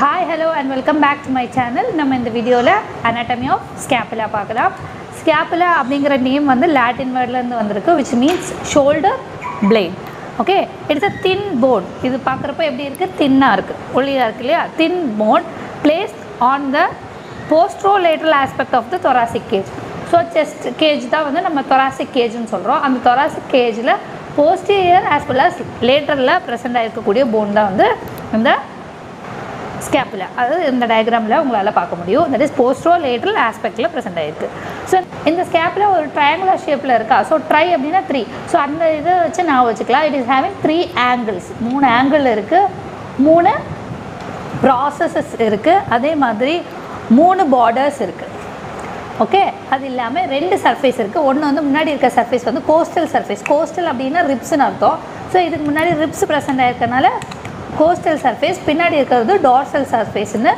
Hi hello and welcome back to my channel நம்ம இந்த வீடியோவில் அனாட்டமி ஆஃப் ஸ்கேப்புலா பார்க்கலாம். ஸ்கேப்புலா அப்படிங்கிற நேம் வந்து லாட்டின் வேர்ட்லேருந்து வந்திருக்கு which means shoulder blade okay it's a thin bone இது பார்க்குறப்ப எப்படி இருக்குது தின்னாக இருக்குது ஒளியாக இருக்கு இல்லையா? Thin bone place on the posterolateral aspect of the thoracic cage so chest cage தான் வந்து நம்ம தொராசிக் கேஜ்னு சொல்கிறோம் அந்த தொராசிக் கேஜில் posterior as well as லேட்டரில் present ஆகிருக்கக்கூடிய போன் தான் வந்து இந்த ஸ்கேப்பில் அது இந்த டயக்ராமில் உங்களால் பார்க்க முடியும். தட் இஸ் போஸ்ட்ரோ லேட்ரல் ஆஸ்பெக்டில் ப்ரெசென்ட் ஆகிருக்கு ஸோ இந்த ஸ்கேப்பில் ஒரு ட்ரையாங்குலர் ஷேப்பில் இருக்கா? ஸோ ட்ரை அப்படின்னா த்ரீ ஸோ அந்த இதை வச்சு நான் வச்சுக்கலாம். It is having three angles மூணு ஆங்கிள் இருக்குது மூணு ப்ராசஸஸ் இருக்குது அதே மாதிரி மூணு பார்டர்ஸ் இருக்குது ஓகே அது இல்லாமல் ரெண்டு சர்ஃபேஸ் இருக்குது ஒன்று வந்து முன்னாடி இருக்க சர்ஃபேஸ் வந்து கோஸ்டல் சர்ஃபேஸ் கோஸ்டல் அப்படின்னா ரிப்ஸ்னு அர்த்தம். ஸோ இதுக்கு முன்னாடி ரிப்ஸ் ப்ரெசென்ட் ஆகிருக்கனால கோஸ்டல் சர்ஃபேஸ் பின்னாடி இருக்கிறது டார்சல் சர்ஃபேஸ்னு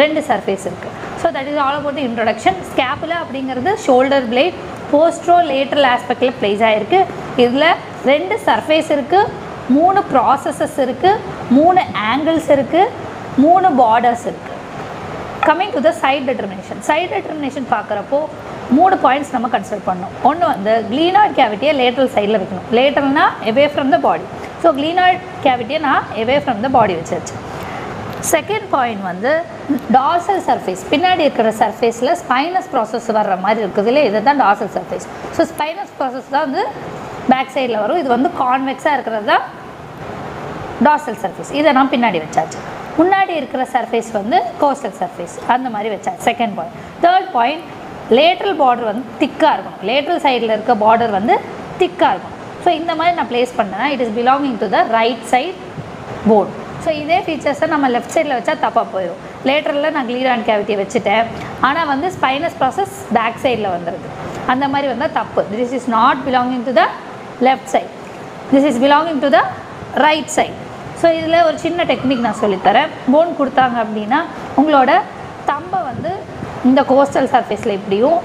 ரெண்டு சர்ஃபேஸ் இருக்குது so that is all about introduction scapula அப்படிங்கிறது ஷோல்டர் பிளேட் போஸ்ட்ரோ லேட்ரல் ஆஸ்பெக்டில் ப்ளேஸ் ஆகிருக்கு இதில் ரெண்டு சர்ஃபேஸ் இருக்குது மூணு ப்ராசஸஸ் இருக்குது மூணு ஆங்கிள்ஸ் இருக்குது மூணு பார்டர்ஸ் இருக்குது coming to the side determination. Side determination பார்க்குறப்போ மூணு பாயிண்ட்ஸ் நம்ம கன்சிடர் பண்ணணும். ஒன்று வந்து க்ளீனாய்ட் கேவிட்டியை லேட்டரல் சைடில் வைக்கணும். லேட்டர்னா away from the body so glenoid கேவிட்டியை நான் எவே ஃப்ரம் த பாடி வச்சாச்சு. செகண்ட் பாயிண்ட் வந்து டார்சல் சர்ஃபேஸ் பின்னாடி இருக்கிற சர்ஃபேஸில் ஸ்பைனஸ் ப்ராசஸ் வர்ற மாதிரி இருக்குது இல்லை இது தான் dorsal surface so spinous process தான் வந்து பேக் சைடில் வரும். இது வந்து கான்வெக்ஸாக இருக்கிறது தான் டார்சல் சர்ஃபேஸ் இதை நான் பின்னாடி வச்சாச்சு. முன்னாடி இருக்கிற சர்ஃபேஸ் வந்து கோஸ்டல் சர்ஃபேஸ் அந்த மாதிரி வச்சா second point third point lateral border வந்து திக்காக இருக்கும் லேட்ரல் சைடில் இருக்க பார்டர் வந்து திக்காக இருக்கும் ஸோ இந்த மாதிரி நான் ப்ளேஸ் பண்ணேன்னா it is belonging to the right side board so இதே ஃபீச்சர்ஸை நம்ம லெஃப்ட் சைடில் வச்சா தப்பாக போயிடும் லேட்டரில் நான் க்ளீரான் கேவிட்டி வச்சுட்டேன். ஆனால் வந்து ஸ்பைனஸ் ப்ராசஸ் பேக் சைடில் வந்துடுது அந்த மாதிரி வந்தால் தப்பு. This is not belonging to the left side this is belonging to the right side so இதில் ஒரு சின்ன டெக்னிக் நான் சொல்லித்தரேன். போன் கொடுத்தாங்க அப்படின்னா உங்களோட தம்பை வந்து இந்த கோஸ்டல் சர்ஃபேஸில் இப்படியும்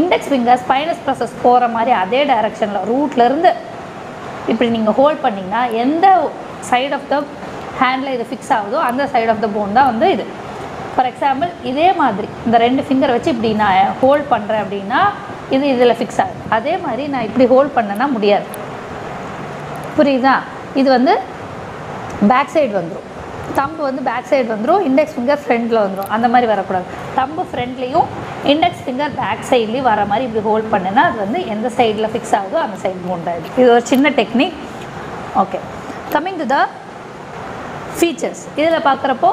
இண்டெக்ஸ் ஃபிங்கர் ஸ்பைனஸ் ப்ராசஸ் போகிற மாதிரி அதே டைரக்ஷனில் ரூட்லேருந்து இப்படி நீங்கள் ஹோல்ட் பண்ணிங்கன்னா எந்த சைடு ஆஃப் த ஹேண்டில் இது ஃபிக்ஸ் ஆகுதோ அந்த சைட் ஆஃப் த போன் தான் வந்து இது. ஃபார் எக்ஸாம்பிள் இதே மாதிரி இந்த ரெண்டு ஃபிங்கர் வச்சு இப்படி நான் ஹோல்ட் பண்ணுறேன் அப்படின்னா இது இதில் ஃபிக்ஸ் ஆகுது. அதே மாதிரி நான் இப்படி ஹோல்ட் பண்ணனா முடியாது. புரியுதா? இது வந்து பேக் சைடு வந்துடும் தம்பு வந்து பேக் சைடு வந்துடும் இண்டெக்ஸ் ஃபிங்கர் ஃப்ரண்ட்டில் வந்துடும் அந்த மாதிரி வரக்கூடாது. தம்பு ஃப்ரண்ட்லேயும் இண்டெக்ஸ் ஃபிங்கர் பேக் சைட்லேயும் வர மாதிரி இப்படி ஹோல்ட் பண்ணேன்னா அது வந்து எந்த சைடில் ஃபிக்ஸ் ஆகுதோ அந்த சைடு மூண்டாது இது ஒரு சின்ன technique okay coming to the features இதில் பார்க்குறப்போ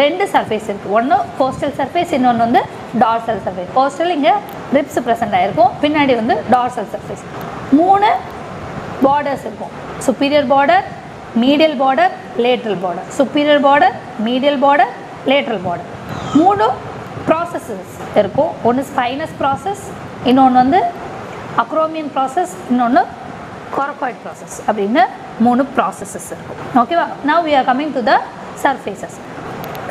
ரெண்டு சர்ஃபேஸ் இருக்குது ஒன்று கோஸ்டல் சர்ஃபேஸ் இன்னொன்று வந்து டார்சல் சர்ஃபேஸ் கோஸ்டல் இங்கே ரிப்ஸ் ப்ரெசென்ட் ஆகிருக்கும் பின்னாடி வந்து டார்சல் சர்ஃபேஸ் மூணு பார்டர்ஸ் இருக்கும். Superior border medial border lateral border superior border medial border lateral border மூணு ப்ராசஸஸ் இருக்கும். ஒன்று ஸ்பைனஸ் ப்ராசஸ் இன்னொன்று வந்து அக்ரோமியன் ப்ராசஸ் இன்னொன்று கொரக்காய்ட் ப்ராசஸ் அப்படின்னு மூணு ப்ராசஸஸ் இருக்கும். ஓகேவா now we are coming to the surfaces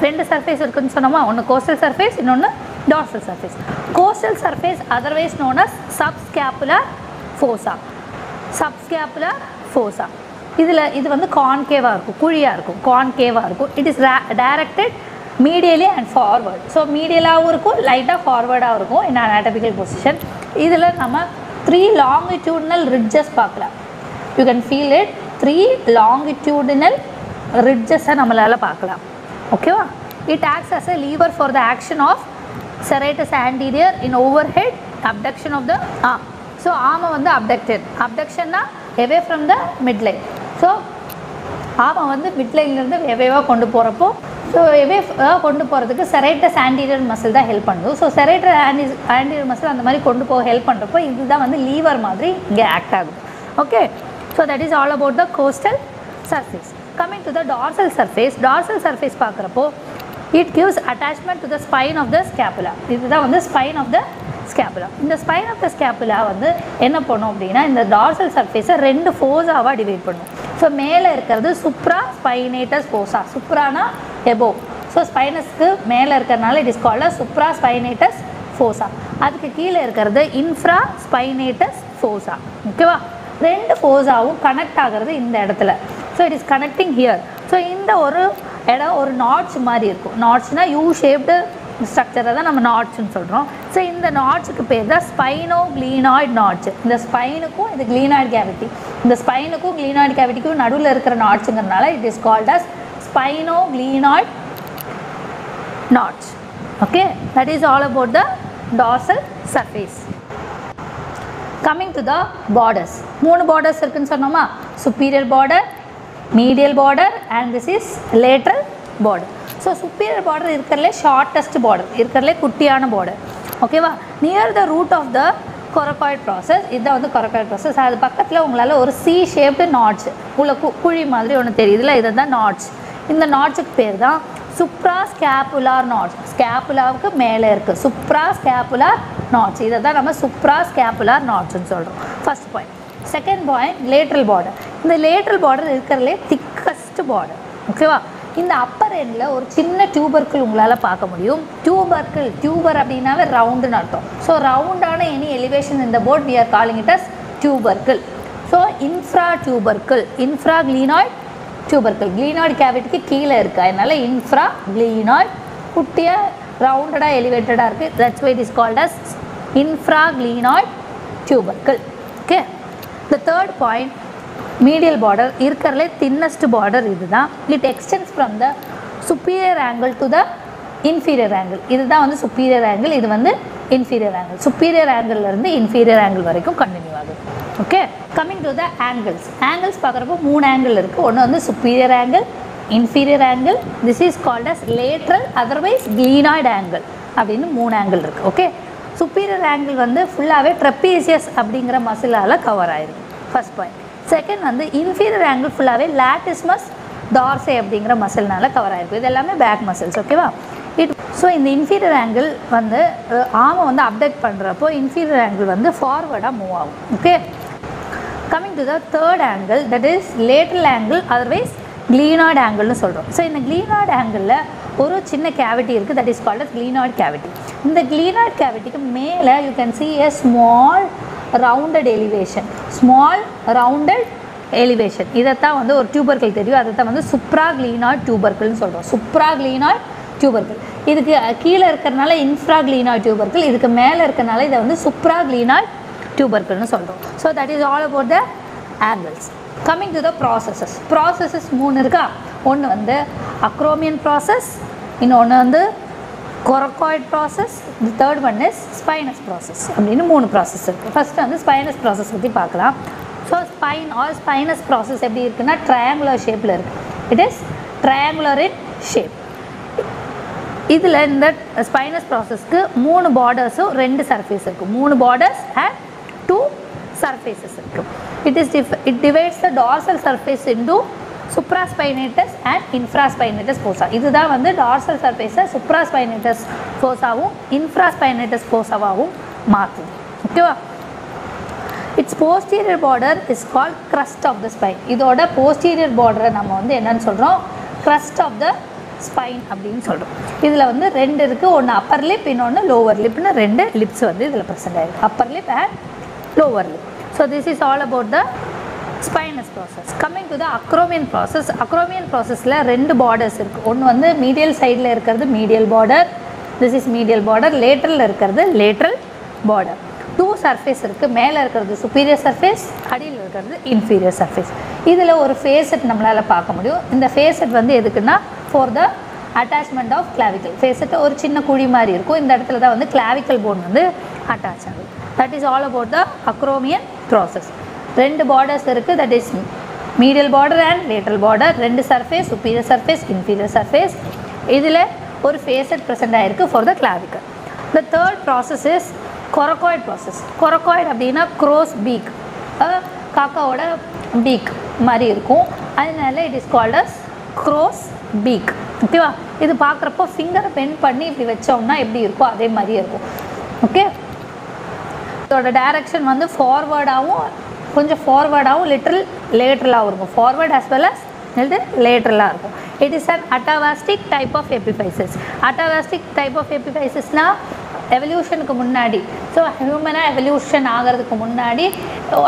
ரெண்டு சர்ஃபேஸ் இருக்குதுன்னு சொன்னோமா? ஒன்று கோஸ்டல் சர்ஃபேஸ் இன்னொன்று dorsal surface costal surface otherwise known as subscapular fossa subscapular fossa இதில் இது வந்து கான்கேவாக இருக்கும் குழியாக இருக்கும் கான்கேவாக இருக்கும். It is directed medially and forward so மீடியலாகவும் இருக்கும் லைட்டாக ஃபார்வர்டாகவும் இருக்கும் இன் அனாட்டபிக்கல் பொசிஷன் இதில் நம்ம த்ரீ லாங்கிடியூடினல் ரிட்ஜஸ் பார்க்கலாம். You can feel it three longitudinal ரிட்ஜஸை நம்மளால் பார்க்கலாம். ஓகேவா it acts as a lever for the action of serratus anterior in overhead abduction of the ah so ஆமை வந்து abducted அப்டக்ஷன்னா away from the midline so ஆமை வந்து மிட்லைன்லேருந்து எவேவாக கொண்டு போகிறப்போ ஸோ எவே கொண்டு போகிறதுக்கு செரைட்டஸ் ஆன்டீரியர் மசில் தான் ஹெல்ப் பண்ணுது so serratus anti anterior muscle அந்த மாதிரி கொண்டு போக ஹெல்ப் பண்ணுறப்போ இதுதான் வந்து லீவர் மாதிரி இங்கே ஆக்ட் ஆகுது. Okay so that is all about the costal surface coming to the dorsal surface dorsal surface பார்க்குறப்போ it gives attachment to the spine of the scapula இதுதான் வந்து ஸ்பைன் ஆஃப் த ஸ்கேப்புலா இந்த spine of the scapula வந்து என்ன பண்ணும் அப்படின்னா இந்த dorsal சர்ஃபேஸை ரெண்டு ஃபோஸாவாக டிவைட் பண்ணும். ஸோ மேலே இருக்கிறது சுப்ரா ஸ்பைனேட்டஸ் ஃபோஸா சுப்ரானா எபோ ஸோ ஸ்பைனஸ்க்கு மேலே இருக்கிறனால it is called supraspinatus fossa அதுக்கு கீழே இருக்கிறது இன்ஃப்ரா ஸ்பைனேட்டஸ் ஃபோசா ஓகேவா ரெண்டு ஃபோஸாவும் கனெக்ட் ஆகிறது இந்த இடத்துல. So it is connecting here so இந்த ஒரு இடம் ஒரு நாட்ச் மாதிரி இருக்கும். நாட்ஸ்னால் யூ ஷேப்டு ஸ்ட்ரக்சரை தான் நம்ம நாட்ஸ்னு சொல்கிறோம் ஸோ இந்த நாட்ஸுக்கு பேர் தான் ஸ்பைனோ க்ளீனாய்டு நாட்ஸ் இந்த ஸ்பைனுக்கும் இது க்ளீனாய்ட் கேவிட்டி இந்த ஸ்பைனுக்கும் க்ளீனாய்டு கேவிட்டிக்கும் நடுவில் இருக்கிற நாட்ச்சுங்கிறனால it is called as spinoglenoid notch okay that is all about the dorsal surface coming to the borders மூணு பார்டர்ஸ் இருக்குன்னு சொன்னோமா? Superior border medial border and this is lateral border so superior border இருக்கிறதுலே shortest border இருக்கிறதுலே குட்டியான border ஓகேவா near the root of the coracoid process இதுதான் வந்து coracoid process அது பக்கத்தில் உங்களால் ஒரு சி ஷேப்டு நாட்ஸ் உள்ள கு குழி மாதிரி ஒன்று தெரியுதுல இது தான் நாட்ஸ் இந்த நாட்ஸுக்கு பேர் தான் சுப்ரா ஸ்கேப்புலார் நாட்ஸ் ஸ்கேப்புலாவுக்கு மேலே இருக்குது சுப்ரா ஸ்கேப்புலார் நாட்ஸ் இதை தான் நம்ம சுப்ரா ஸ்கேப்புலார் நாட்ஸ்னு சொல்கிறோம் first point second point lateral border இந்த லேட்ரல் பார்டர் இருக்கிறதுலே திக்கஸ்ட் பார்டர் ஓகேவா இந்த அப்பர் எண்டில் ஒரு சின்ன டியூபர்க்கிள் உங்களால் பார்க்க முடியும். டியூபர்க்கிள் டியூபர் அப்படின்னாவே ரவுண்டுன்னு அர்த்தம். ஸோ ரவுண்டான எனி எலிவேஷன் இந்த board we are calling it as tubercle so infra tubercle infraglenoid tubercle glenoid கேவிட்டிக்கு கீழே இருக்குது அதனால இன்ஃப்ரா க்ளீனாய்ட் குட்டியாக ரவுண்டடாக எலிவேட்டடாக இருக்குது that's why is called as infraglenoid tubercle okay the third point medial border இருக்கிறதுலே தின்னஸ்ட் பார்டர் இதுதான். It extends from the superior angle to the inferior angle இதுதான் வந்து சுப்பீரியர் ஆங்கிள் இது வந்து இன்ஃபீரியர் ஆங்கிள் சுப்பீரியர் angle இருந்து inferior angle வரைக்கும் continue ஆகுது. Okay coming to the angles angles பார்க்குறப்போ மூணு ஆங்கிள் இருக்குது ஒன்று வந்து superior angle inferior angle this is called as lateral otherwise glenoid angle அப்படின்னு மூணு ஆங்கிள் இருக்குது ஓகே சுப்பீரியர் ஆங்கிள் வந்து ஃபுல்லாகவே ட்ரெப்பீசியஸ் அப்படிங்கிற மசிலால் கவர் ஆயிருக்கு. ஃபஸ்ட் பாயிண்ட் செகண்ட் வந்து இன்ஃபீரியர் ஆங்கிள் ஃபுல்லாகவே லாட்டிஸ்மஸ் டார்சே அப்படிங்கிற மசில்னால கவர் ஆகிருக்கும் இது எல்லாமே பேக் மசில்ஸ் ஓகேவா இட் ஸோ இந்த இன்ஃபீரியர் ஆங்கிள் வந்து ஆமை வந்து அப்டேட் பண்ணுறப்போ இன்ஃபீரியர் ஆங்கிள் வந்து ஃபார்வர்டாக மூவ் ஆகும் okay coming to the third angle that is lateral angle otherwise glenoid ஆங்கிள்னு சொல்கிறோம் ஸோ இந்த க்ளீனாய்டு ஆங்கிளில் ஒரு சின்ன கேவிட்டி இருக்குது that is called as glenoid cavity இந்த க்ளீனாய்டு கேவிட்டிக்கு மேலே you can see a small rounded elevation small rounded elevation இதைத்தான் வந்து ஒரு டியூபர்கள் தெரியும். அதை தான் வந்து சுப்ரா க்ளீனாய்ட் டியூபர்கள்னு சொல்கிறோம் சுப்ரா க்ளீனாய்ட் டியூபர்கள் இதுக்கு கீழே இருக்கிறனால இன்ஃப்ரா க்ளீனாய்ட் டியூபர்கள் இதுக்கு மேலே இருக்கிறனால இதை வந்து சுப்ரா க்ளீனாய்ட் டியூபர்கள்னு சொல்கிறோம் so that is all about the angles coming to the processes processes மூணு இருக்கா? ஒன்று வந்து அக்ரோமியன் ப்ராசஸ் இன்னொன்று வந்து coracoid process the third one is spinous process அப்படின்னு மூணு ப்ராசஸ் இருக்குது ஃபஸ்ட்டு வந்து ஸ்பைனஸ் ப்ராசஸ் பற்றி பார்க்கலாம். So spine or spinous process எப்படி இருக்குன்னா ட்ரையாங்குலர் ஷேப்பில் இருக்குது it is triangular in shape இதில் இந்த ஸ்பைனஸ் ப்ராசஸ்க்கு மூணு பார்டர்ஸும் ரெண்டு சர்ஃபேஸ் இருக்குது மூணு பார்டர்ஸ் அண்ட் டூ சர்ஃபேசஸ் இருக்குது it is dif it divides the dorsal surface into supraspinatus and infraspinatus fossa இதுதான் வந்து டார்சல் சர்ஃபேஸை சுப்ராஸ்பைனேட்டஸ் போசாவும் இன்ஃப்ராஸ்பைனேட்டஸ் போசாவாகவும் மாற்றுது ஓகேவா it's posterior border is called crest of the spine இதோட போஸ்டீரியர் பார்டரை நம்ம வந்து என்னன்னு சொல்கிறோம் க்ரஸ்ட் ஆஃப் த ஸ்பைன் அப்படின்னு சொல்கிறோம் இதில் வந்து ரெண்டு இருக்குது ஒன்று அப்பர் லிப் இன்னொன்று லோவர் லிப்னு ரெண்டு லிப்ஸ் வந்து இதில் ப்ரெசென்ட் ஆகிருக்கு upper lip and lower lip so this is all about the spinous process coming to the acromion process acromion ப்ராசஸில் ரெண்டு பார்டர்ஸ் இருக்குது ஒன்று வந்து மீடியல் சைடில் இருக்கிறது medial border this is medial border லேட்டரில் இருக்கிறது லேட்ரல் பார்டர் டூ சர்ஃபேஸ் இருக்குது மேலே இருக்கிறது சுப்பீரியர் சர்ஃபேஸ் அடியில் இருக்கிறது இன்ஃபீரியர் சர்ஃபேஸ் இதில் ஒரு ஃபேஸட் நம்மளால் பார்க்க முடியும். இந்த ஃபேஸட் வந்து எதுக்குன்னா for the attachment of clavicle facet ஒரு சின்ன குழி மாதிரி இருக்கும். இந்த இடத்துல தான் வந்து கிளாவிக்கல் போன் வந்து அட்டாச் ஆகுது. That is all about the acromion process ரெண்டு பார்டர்ஸ் இருக்குது that is medial border and lateral border ரெண்டு surface superior surface inferior surface இதில் ஒரு ஃபேஸட் ப்ரெசென்ட் ஆகிருக்கு for the clavicle the third process is coracoid process coracoid அப்படின்னா crow's beak காக்காவோட beak மாதிரி இருக்கும். அதனால it is called as crow's beak ஓகேவா? இது பார்க்குறப்போ ஃபிங்கரை பெண்ட் பண்ணி இப்படி வச்சோம்னா எப்படி இருக்கோ அதே மாதிரியே இருக்கும். ஓகே? இதோட டைரக்ஷன் வந்து ஃபார்வேர்டாகவும் கொஞ்சம் ஃபார்வேர்டாகவும் லிட்டரல் லேட்ரலாகவும் இருக்கும். Forward as well as little லேட்ரலாக இருக்கும். It is an atavistic type of epiphyses atavistic type of எபிஃபைசஸ்னால் எவல்யூஷனுக்கு முன்னாடி. ஸோ ஹியூமனாக எவல்யூஷன் ஆகிறதுக்கு முன்னாடி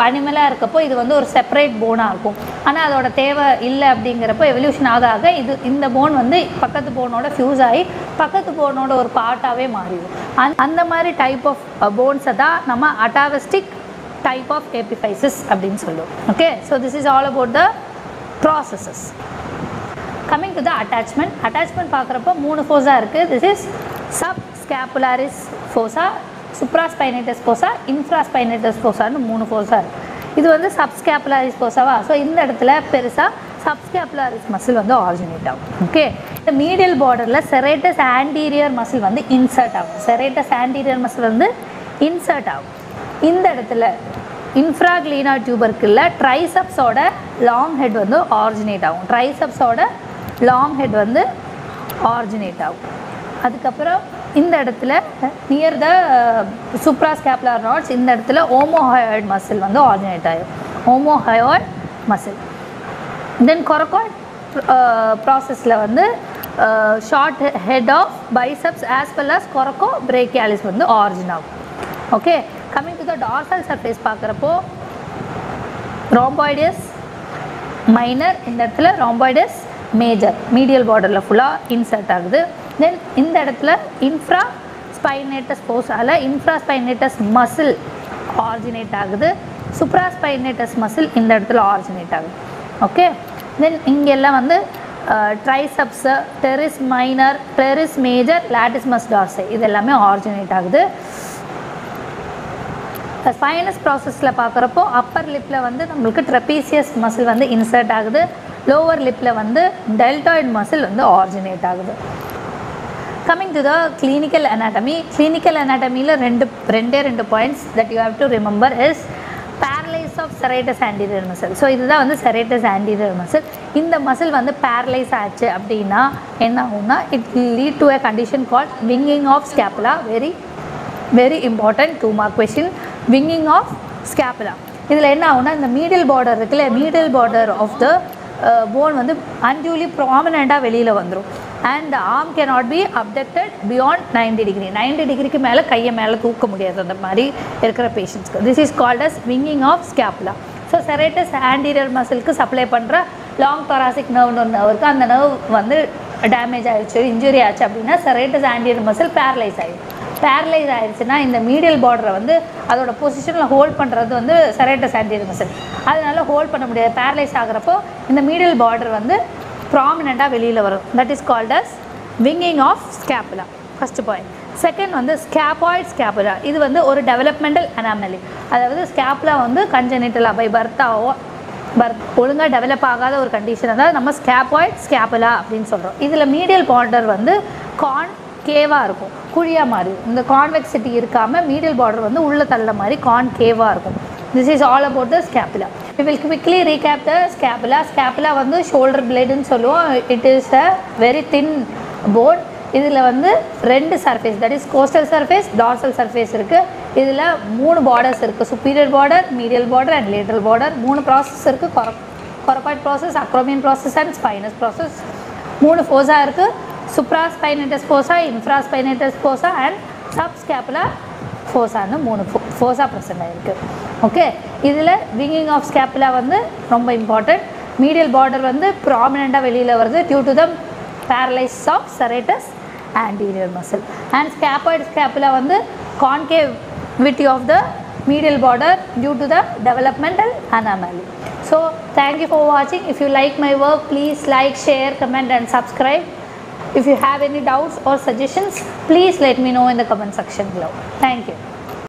அனிமலாக இருக்கப்போ இது வந்து ஒரு செப்பரேட் போனாக இருக்கும். ஆனால் அதோட தேவை இல்லை அப்படிங்கிறப்போ எவல்யூஷன் ஆக ஆக இது இந்த போன் வந்து பக்கத்து போனோட ஃபியூஸ் ஆகி பக்கத்து போனோட ஒரு பார்ட்டாகவே மாறிடும். அந் அந்த மாதிரி டைப் ஆஃப் போன்ஸை தான் நம்ம அட்டாவஸ்டிக் டைப் ஆஃப் ஏபிஃபைசிஸ் அப்படின்னு சொல்லுவோம். Okay so this is all about the processes coming to the attachment attachment பார்க்குறப்போ மூணு ஃபோஸாக இருக்குது this is subscapularis fossa supraspinatus fossa infraspinatus ஃபோஸான்னு மூணு ஃபோஸாக இருக்குது இது வந்து சப்ஸ்கேப்புலாரிஸ் ஃபோஸாவா ஸோ இந்த இடத்துல பெருசாக சப்ஸ்கேப்புலாரிஸ் மசில் வந்து ஆரிஜினேட் ஆகும். ஓகே இந்த மீடியல் பார்டரில் செரேட்டஸ் ஆன்டீரியர் மசில் வந்து இன்சர்ட் ஆகும். செரேட்டஸ் ஆன்டீரியர் மசில் வந்து இன்சர்ட் ஆகும். இந்த இடத்துல இன்ஃப்ராக்லீனா டியூப் இருக்குல்ல ட்ரைசப்ஸோட லாங் ஹெட் வந்து ஆரிஜினேட் ஆகும். ட்ரைசப்ஸோட லாங் ஹெட் வந்து ஆரிஜினேட் ஆகும். அதுக்கப்புறம் இந்த இடத்துல நியர் த சூப்ராஸ்கேப்லார் நாட்ஸ் இந்த இடத்துல ஓமோஹயாய்ட் மசில் வந்து ஆரிஜினேட் ஆகும். ஓமோஹயாய்ட் மசில் தென் கொரக்காய்ட் ப்ராசஸில் வந்து short head of biceps as well as coracobrachialis வந்து ஆரிஜின் ஆகும். Okay coming to the dorsal surface பார்க்குறப்போ ராம்பாய்டஸ் மைனர் இந்த இடத்துல ராம்பாய்டஸ் மேஜர் மீடியல் பார்டரில் ஃபுல்லாக இன்சர்ட் ஆகுது. தென் இந்த இடத்துல இன்ஃப்ரா ஸ்பைனேட்டஸ் போஸால் இன்ஃப்ரா ஸ்பைனேட்டஸ் மசில் ஆரிஜினேட் ஆகுது. சுப்ரா ஸ்பைனேட்டஸ் மசில் இந்த இடத்துல ஆரிஜினேட் ஆகுது. ஓகே தென் இங்கெல்லாம் வந்து triceps teres minor teres major latissimus dorsi இது எல்லாமே ஆரிஜினேட் ஆகுது. ஸ்பைனஸ் ப்ராசஸில் பார்க்குறப்போ அப்பர் லிப்பில் வந்து நம்மளுக்கு ட்ரெப்பீசியஸ் மசில் வந்து இன்சர்ட் ஆகுது. லோவர் லிப்பில் வந்து டெல்டாய்டு மசில் வந்து ஆரிஜினேட் ஆகுது. Coming to the clinical anatomy clinical அனாட்டமியில் ரெண்டு ரெண்டே ரெண்டு points that you have to remember is paralyse of serratus anterior muscle so இதுதான் வந்து செரேட்டஸ் ஆன்டீரியர் மசில் இந்த மசில் வந்து பேரலைஸ் ஆச்சு அப்படின்னா என்ன ஆகும்னா it lead to a condition call winging of scapula very very important to mark question winging of scapula இதில் என்ன ஆகும்னா இந்த மீடில் பார்டர் இருக்குல்ல medial border of the bone வந்து அன்டியூலி ப்ராமினெண்ட்டாக வெளியில் வந்துடும் and arm can not be abducted beyond ninety degree ninety டிகிரிக்கு மேலே கையை மேலே தூக்க முடியாது அந்த மாதிரி இருக்கிற பேஷண்ட்ஸ்க்கு this is called as winging of scapula so serratus anterior மசிலுக்கு supply பண்ணுற லாங் தொராசிக் நர்வ்னு ஒரு நர்வ் இருக்குது அந்த நர்வ் வந்து டேமேஜ் ஆயிடுச்சு இன்ஜுரி ஆச்சு அப்படின்னா செரேட்டஸ் ஆண்டீரியர் மசில் பேரலைஸ் ஆகிடும் பேரலைஸ் ஆயிடுச்சுன்னா இந்த மீடியல் பார்டரை வந்து அதோட பொசிஷனில் ஹோல்ட் பண்ணுறது வந்து செரேட்டஸ் ஆன்டீரியர் மசில் அதனால ஹோல்ட் பண்ண முடியாது. பேரலைஸ் ஆகிறப்போ இந்த மீடியல் பார்டர் வந்து ப்ராமினெண்ட்டாக வெளியில் வரும். That is called as winging of scapula first point second வந்து ஸ்கேப்பாய்ட் ஸ்கேப்புலா இது வந்து ஒரு டெவலப்மெண்டல் அனாமலி அதாவது ஸ்கேப்புலா வந்து கஞ்சனிட்டலா பை பர்த்தாவோ பர்த் ஒழுங்காக டெவலப் ஆகாத ஒரு கண்டிஷன் அதாவது நம்ம ஸ்கேப்பாய்ட் ஸ்கேப்புலா அப்படின்னு சொல்கிறோம் இதில் மீடியல் பார்டர் வந்து கான் கேவாக இருக்கும். குழியாக மாதிரி இந்த கான்வெக்சிட்டி இருக்காமல் மீடியல் பார்டர் வந்து உள்ளே தள்ள மாதிரி கான் கேவாக இருக்கும். This is all about the scapula we will quickly recap the scapula. Scapula வந்து ஷோல்டர் பிளேடுன்னு சொல்லுவோம். It is a very thin bone இதில் வந்து ரெண்டு surface that is costal surface dorsal surface இருக்குது இதில் மூணு பார்டர்ஸ் இருக்குது superior border medial border and lateral border மூணு ப்ராசஸ் இருக்குது கொர coracoid process acromion process and spinous process மூணு ஃபோர்ஸாக இருக்குது supraspinatus fossa infraspinatus fossa and subscapula fossa வந்து மூணு ஃபோ ஃபோசா ப்ரெசென்ட் ஆகிருக்கு ஓகே இதில் விங்கிங் ஆஃப் ஸ்கேப்புலா வந்து ரொம்ப இம்பார்ட்டண்ட் மீடியல் பார்டர் வந்து ப்ராமினெண்ட்டாக வெளியில் வருது due to the paralyse of serratus anterior muscle and scaphoid scapula வந்து concavity of the medial border due to the developmental anomaly so thank you for watching. If you like my work, please like, share, comment and subscribe. If you have any doubts or suggestions please let me know in the comment section below. Thank you